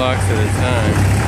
blocks at a time.